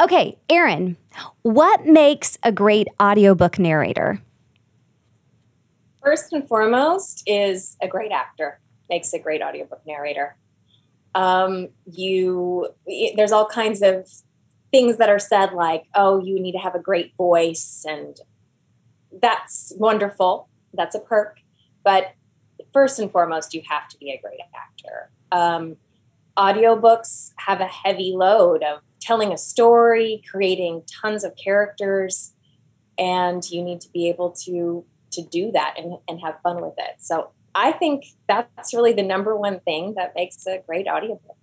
Okay, Erin, what makes a great audiobook narrator? First and foremost is a great actor makes a great audiobook narrator. Um, you there's all kinds of things that are said like, oh, you need to have a great voice, and that's wonderful. That's a perk. But first and foremost, you have to be a great actor. Um, audiobooks have a heavy load of telling a story, creating tons of characters, and you need to be able to to do that and, and have fun with it. So I think that's really the number one thing that makes a great audiobook.